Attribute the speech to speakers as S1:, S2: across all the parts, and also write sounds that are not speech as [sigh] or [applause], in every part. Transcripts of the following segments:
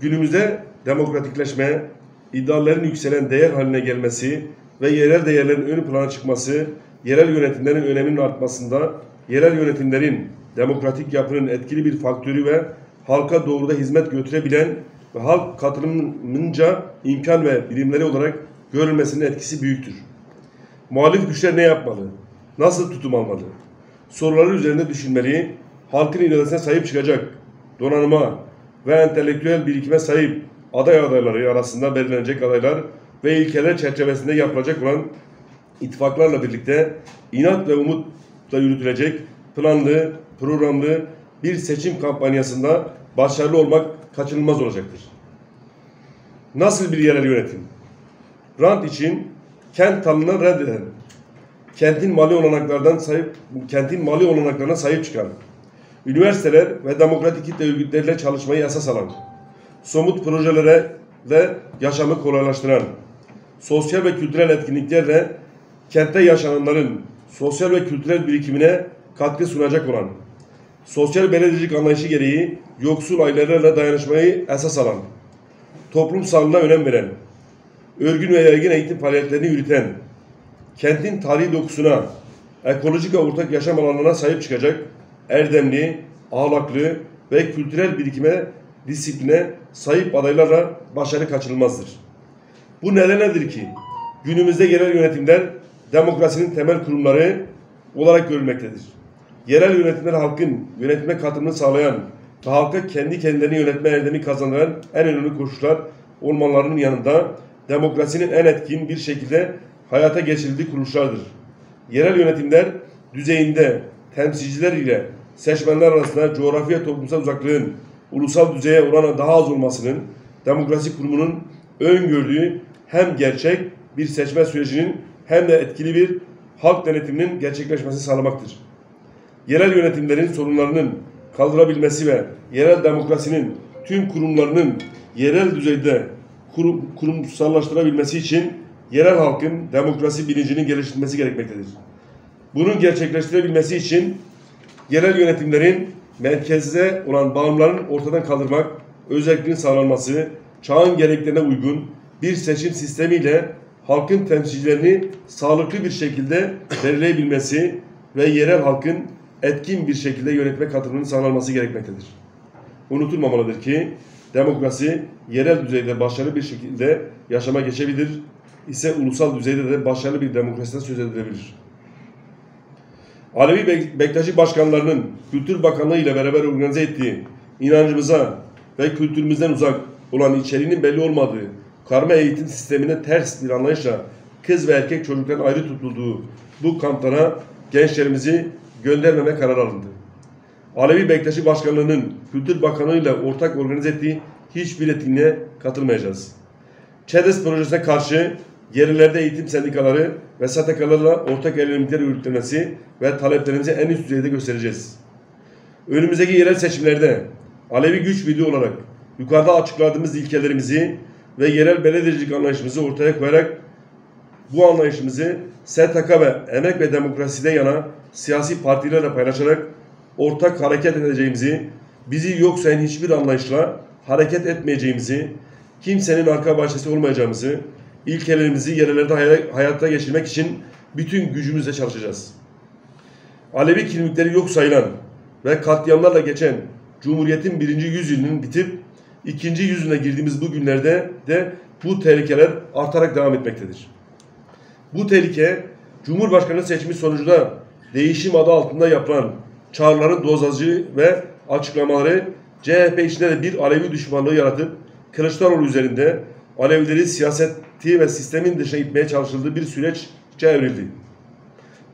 S1: Günümüzde demokratikleşme, iddiaların yükselen değer haline gelmesi ve yerel değerlerin ön plana çıkması, yerel yönetimlerin öneminin artmasında, yerel yönetimlerin demokratik yapının etkili bir faktörü ve halka doğruda hizmet götürebilen ve halk katılımınca imkan ve birimleri olarak görülmesinin etkisi büyüktür. Muhalif güçler ne yapmalı? Nasıl tutum almalı? Soruları üzerinde düşünmeli, halkın iradesine sahip çıkacak, donanıma ve entelektüel birikime sahip aday adayları arasında belirlenecek adaylar ve ilkeler çerçevesinde yapılacak olan ittifaklarla birlikte inat ve umutla yürütülecek planlı, programlı bir seçim kampanyasında başarılı olmak kaçınılmaz olacaktır. Nasıl bir yerel yönetim? Rant için kent tanımını reddeden, kentin mali olanaklardan sahip, kentin mali olanaklarına sahip çıkan, üniversiteler ve demokratik kitle örgütleriyle çalışmayı esas alan, somut projelere ve yaşamı kolaylaştıran, sosyal ve kültürel etkinliklerle kentte yaşananların sosyal ve kültürel birikimine katkı sunacak olan, sosyal belediyecilik anlayışı gereği yoksul ailelerle dayanışmayı esas alan, toplum sağlığına önem veren, örgün ve yaygın eğitim faaliyetlerini yürüten, kentin tarihi dokusuna, ekolojik ve ortak yaşam alanlarına sahip çıkacak, erdemli, ahlaklı ve kültürel birikime, disipline sahip adaylarla başarı kaçınılmazdır. Bu nedenledir ki günümüzde yerel yönetimler demokrasinin temel kurumları olarak görülmektedir. Yerel yönetimler halkın yönetime katılımını sağlayan ve halka kendi kendilerini yönetme erdemi kazandıran en önemli koşullar olmalarının yanında demokrasinin en etkin bir şekilde hayata geçirildiği kuruluşlardır. Yerel yönetimler düzeyinde temsilciler ile seçmenler arasında coğrafya toplumsal uzaklığın ulusal düzeye oranla daha az olmasının demokrasi kurumunun öngördüğü hem gerçek bir seçme sürecinin hem de etkili bir halk denetiminin gerçekleşmesini sağlamaktır. Yerel yönetimlerin sorunlarının kaldırabilmesi ve yerel demokrasinin tüm kurumlarının yerel düzeyde kurum, kurumsallaştırabilmesi için yerel halkın demokrasi bilincinin geliştirilmesi gerekmektedir. Bunun gerçekleştirebilmesi için yerel yönetimlerin merkezde olan bağımların ortadan kaldırmak, özelliğinin sağlanması, çağın gereklerine uygun bir seçim sistemiyle halkın temsilcilerini sağlıklı bir şekilde belirleyebilmesi ve yerel halkın etkin bir şekilde yönetme katılımının sağlanması gerekmektedir. Unutulmamalıdır ki demokrasi yerel düzeyde başarılı bir şekilde yaşama geçebilir ise ulusal düzeyde de başarılı bir demokrasiden söz edilebilir. Alevi Bektaşi başkanlarının Kültür Bakanlığı ile beraber organize ettiği inancımıza ve kültürümüzden uzak olan içeriğinin belli olmadığı karma eğitim sistemine ters bir anlayışla kız ve erkek çocukların ayrı tutulduğu bu kamplara gençlerimizi göndermeme kararı alındı. Alevi Bektaşi Başkanlığı'nın Kültür Bakanlığı ile ortak organize ettiği hiçbir etkinliğe katılmayacağız. ÇEDES projesine karşı yerlerde eğitim sendikaları ve STK'larla ortak eylemler yürütülmesi ve taleplerimizi en üst düzeyde göstereceğiz. Önümüzdeki yerel seçimlerde Alevi güç birliği olarak yukarıda açıkladığımız ilkelerimizi ve yerel belediyecilik anlayışımızı ortaya koyarak bu anlayışımızı STK ve emek ve demokraside yana siyasi partilerle paylaşarak ortak hareket edeceğimizi, bizi yok sayan hiçbir anlayışla hareket etmeyeceğimizi, kimsenin arka bahçesi olmayacağımızı, ilkelerimizi yerlerde hayatta geçirmek için bütün gücümüzle çalışacağız. Alevi kimlikleri yok sayılan ve katliamlarla geçen Cumhuriyet'in birinci yüzyılının bitip ikinci yüzyılına girdiğimiz bu günlerde de bu tehlikeler artarak devam etmektedir. Bu tehlike Cumhurbaşkanı seçimi sonucunda değişim adı altında yapılan çağrıların dozajı ve açıklamaları CHP içinde de bir Alevi düşmanlığı yaratıp Kılıçdaroğlu üzerinde Alevileri siyaseti ve sistemin dışına itmeye çalışıldığı bir süreç evrildi.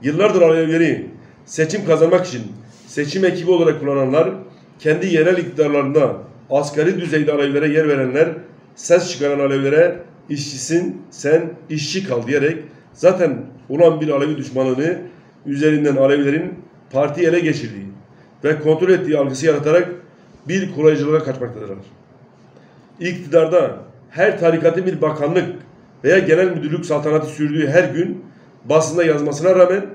S1: Yıllardır Alevileri seçim kazanmak için seçim ekibi olarak kullananlar, kendi yerel iktidarlarında asgari düzeyde Alevilere yer verenler, ses çıkaran Alevilere işçisin sen işçi kal diyerek zaten olan bir Alevi düşmanlığını üzerinden Alevilerin parti ele geçirdiği ve kontrol ettiği algısı yaratarak bir kolaycılığa kaçmaktadırlar. İktidarda her tarikatın bir bakanlık veya genel müdürlük saltanatı sürdüğü her gün basında yazmasına rağmen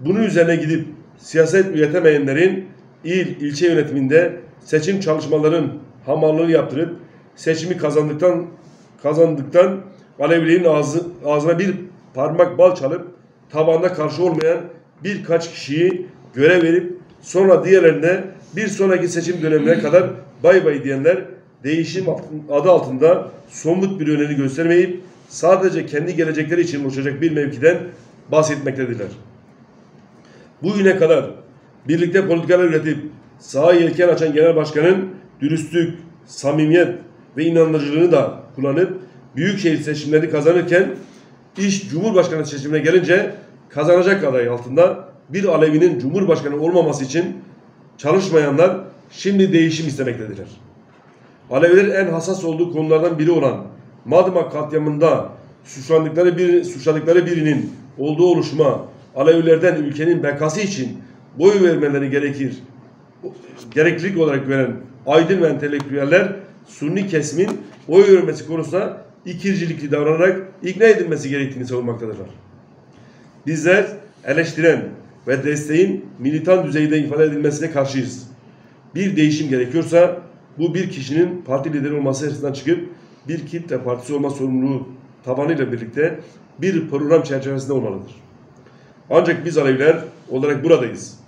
S1: bunun üzerine gidip siyaset üretemeyenlerin il, ilçe yönetiminde seçim çalışmalarının hamallığını yaptırıp seçimi kazandıktan kazandıktan Aleviliğin ağzı, ağzına bir parmak bal çalıp tabanda karşı olmayan birkaç kişiyi görev verip sonra diğerlerine bir sonraki seçim dönemine [clears throat] kadar bay bay diyenler değişim adı altında somut bir öneri göstermeyip sadece kendi gelecekleri için uğraşacak bir mevkiden bahsetmektedirler. Bugüne kadar birlikte politikalar üretip sağa yelken açan genel başkanın dürüstlük, samimiyet ve inandırıcılığını da kullanıp büyükşehir seçimleri kazanırken iş Cumhurbaşkanı seçimine gelince kazanacak aday altında bir Alevi'nin Cumhurbaşkanı olmaması için çalışmayanlar şimdi değişim istemektedirler. Alevilerin en hassas olduğu konulardan biri olan Madımak katliamında suçlandıkları bir suçladıkları birinin olduğu oluşuma Alevilerden ülkenin bekası için boy vermeleri gerekir. Gereklilik olarak gören aydın ve entelektüeller Sunni kesimin oy vermesi konusunda ikircilikli davranarak ikna edilmesi gerektiğini savunmaktadırlar. Bizler eleştiren ve desteğin militan düzeyde ifade edilmesine karşıyız. Bir değişim gerekiyorsa bu bir kişinin parti lideri olması açısından çıkıp bir kitle partisi olma sorumluluğu tabanıyla birlikte bir program çerçevesinde olmalıdır. Ancak biz Aleviler olarak buradayız.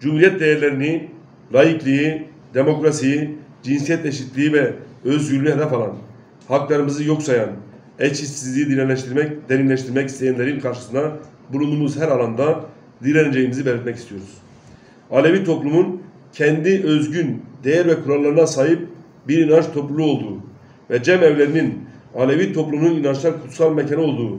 S1: Cumhuriyet değerlerini, laikliği, demokrasiyi, cinsiyet eşitliği ve özgürlüğü hedef alan, haklarımızı yok sayan, eşitsizliği derinleştirmek, derinleştirmek isteyenlerin karşısına bulunduğumuz her alanda direneceğimizi belirtmek istiyoruz. Alevi toplumun kendi özgün değer ve kurallarına sahip bir inanç topluluğu olduğu ve cem evlerinin Alevi toplumunun inançlar kutsal mekanı olduğu